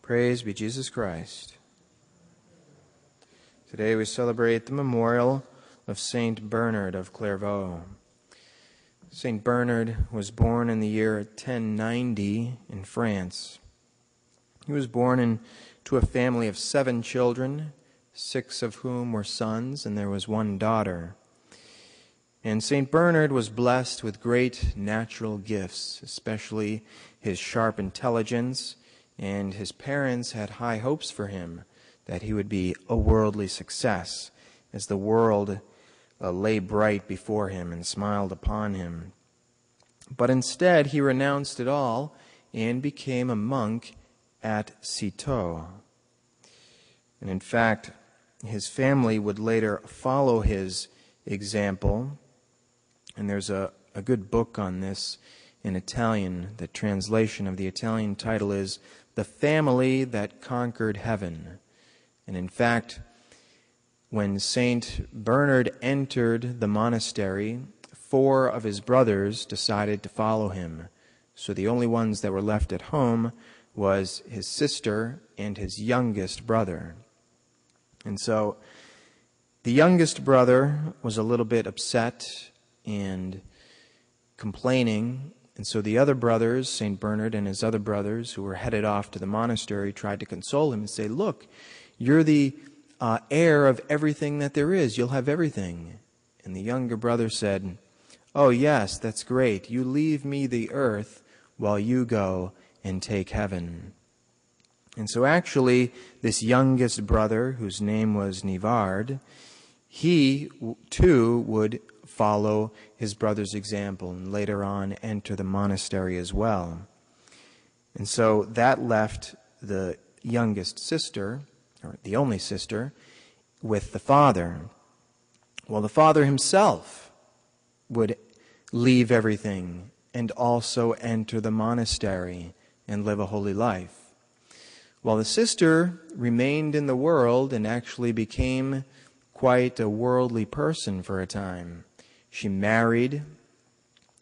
Praise be Jesus Christ. Today we celebrate the memorial of Saint Bernard of Clairvaux. Saint Bernard was born in the year 1090 in France. He was born into a family of seven children, six of whom were sons, and there was one daughter. And St. Bernard was blessed with great natural gifts, especially his sharp intelligence, and his parents had high hopes for him that he would be a worldly success, as the world uh, lay bright before him and smiled upon him. But instead, he renounced it all and became a monk at Citeaux. And in fact, his family would later follow his example. And there's a, a good book on this in Italian. The translation of the Italian title is The Family That Conquered Heaven. And in fact, when Saint Bernard entered the monastery, four of his brothers decided to follow him. So the only ones that were left at home was his sister and his youngest brother. And so the youngest brother was a little bit upset and complaining. And so the other brothers, St. Bernard and his other brothers, who were headed off to the monastery, tried to console him and say, Look, you're the uh, heir of everything that there is. You'll have everything. And the younger brother said, Oh, yes, that's great. You leave me the earth while you go and take heaven. And so, actually, this youngest brother, whose name was Nivard, he too would follow his brother's example and later on enter the monastery as well. And so that left the youngest sister, or the only sister, with the father. Well, the father himself would leave everything and also enter the monastery and live a holy life. While the sister remained in the world and actually became quite a worldly person for a time. She married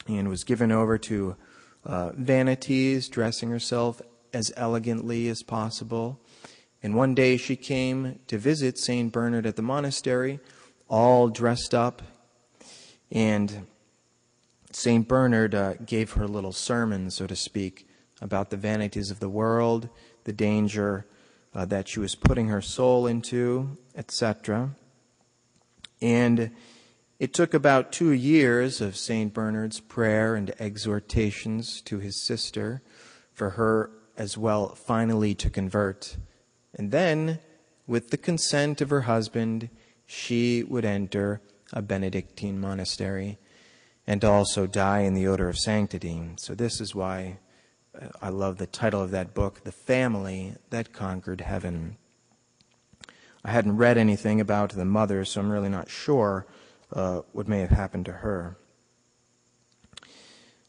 and was given over to uh, vanities, dressing herself as elegantly as possible. And one day she came to visit St. Bernard at the monastery, all dressed up. And St. Bernard uh, gave her a little sermon, so to speak, about the vanities of the world, the danger uh, that she was putting her soul into, etc. And it took about two years of St. Bernard's prayer and exhortations to his sister for her as well finally to convert. And then, with the consent of her husband, she would enter a Benedictine monastery and also die in the odor of sanctity. So, this is why uh, I love the title of that book, The Family That Conquered Heaven. I hadn't read anything about the mother, so I'm really not sure uh, what may have happened to her.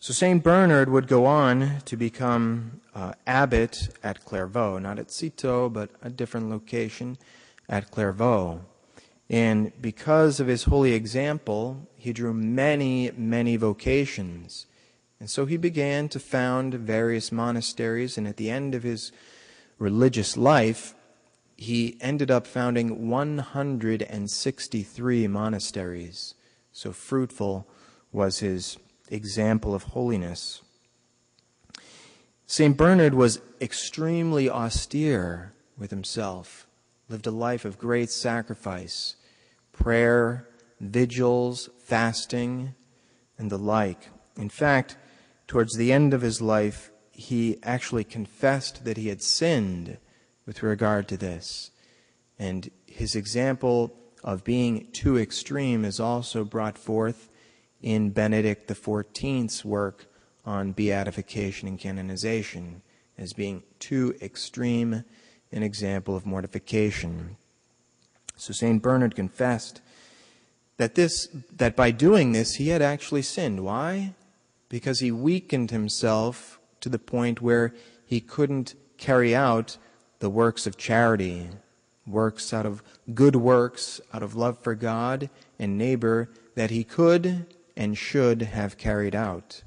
So St. Bernard would go on to become uh, abbot at Clairvaux, not at Citeaux, but a different location at Clairvaux. And because of his holy example, he drew many, many vocations. And so he began to found various monasteries, and at the end of his religious life, he ended up founding 163 monasteries. So fruitful was his example of holiness. St. Bernard was extremely austere with himself, lived a life of great sacrifice, prayer, vigils, fasting, and the like. In fact, towards the end of his life, he actually confessed that he had sinned with regard to this. And his example of being too extreme is also brought forth in Benedict XIV's work on beatification and canonization as being too extreme an example of mortification. So St. Bernard confessed that this that by doing this he had actually sinned. Why? Because he weakened himself to the point where he couldn't carry out the works of charity, works out of good works, out of love for God and neighbor that he could and should have carried out.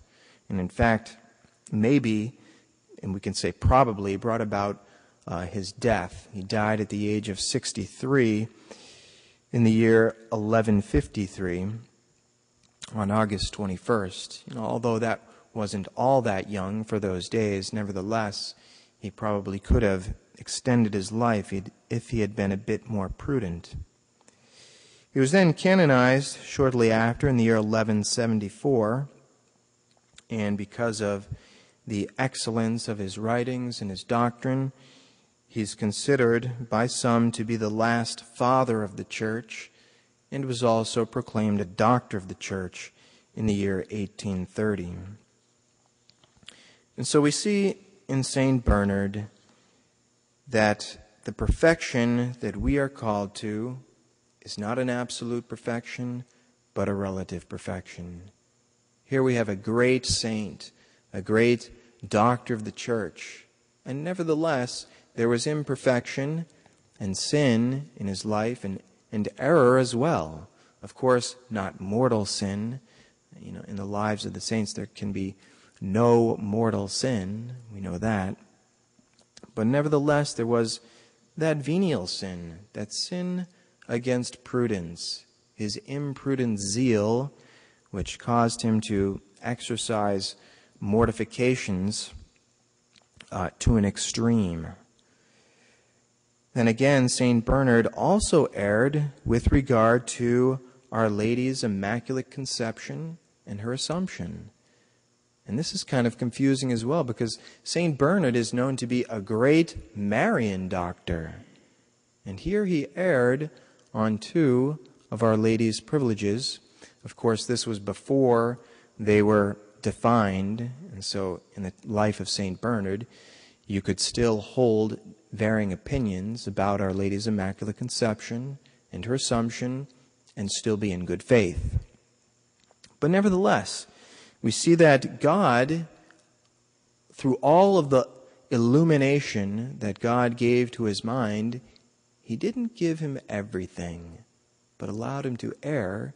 And in fact, maybe, and we can say probably, brought about uh, his death. He died at the age of 63 in the year 1153 on August 21st. You know, although that wasn't all that young for those days, nevertheless, he probably could have extended his life if he had been a bit more prudent. He was then canonized shortly after in the year 1174, and because of the excellence of his writings and his doctrine, he's considered by some to be the last father of the church and was also proclaimed a doctor of the church in the year 1830. And so we see in St. Bernard that the perfection that we are called to is not an absolute perfection, but a relative perfection. Here we have a great saint, a great doctor of the church, and nevertheless, there was imperfection and sin in his life and, and error as well. Of course, not mortal sin. You know, in the lives of the saints, there can be no mortal sin. We know that. But nevertheless, there was that venial sin, that sin against prudence, his imprudent zeal, which caused him to exercise mortifications uh, to an extreme. Then again, St. Bernard also erred with regard to Our Lady's Immaculate Conception and her Assumption. And this is kind of confusing as well because St. Bernard is known to be a great Marian doctor. And here he erred on two of Our Lady's privileges. Of course, this was before they were defined, and so in the life of St. Bernard, you could still hold varying opinions about Our Lady's Immaculate Conception and her Assumption and still be in good faith. But nevertheless, we see that God, through all of the illumination that God gave to his mind, he didn't give him everything, but allowed him to err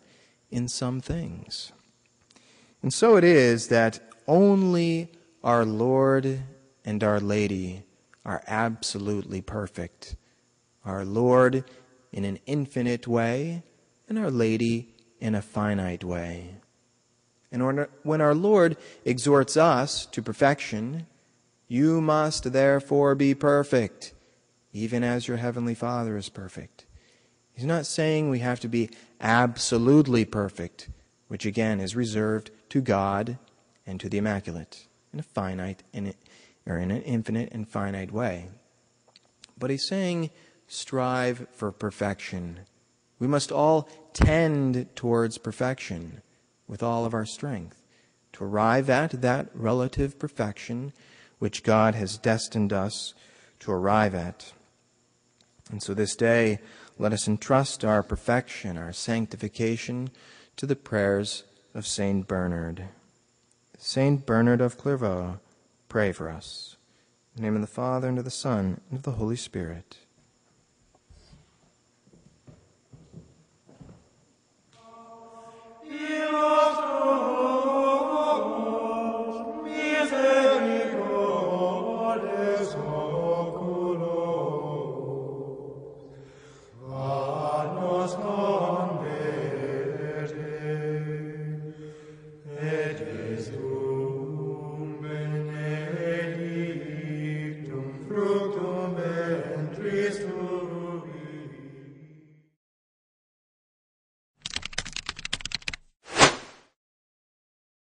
in some things. And so it is that only our Lord and our Lady are absolutely perfect. Our Lord in an infinite way, and our Lady in a finite way. And when our Lord exhorts us to perfection, you must therefore be perfect even as your heavenly Father is perfect. He's not saying we have to be absolutely perfect, which again is reserved to God and to the Immaculate in a finite in or in an infinite and finite way. But he's saying strive for perfection. We must all tend towards perfection with all of our strength to arrive at that relative perfection which God has destined us to arrive at. And so this day, let us entrust our perfection, our sanctification, to the prayers of Saint Bernard. Saint Bernard of Clairvaux, pray for us. In the name of the Father, and of the Son, and of the Holy Spirit.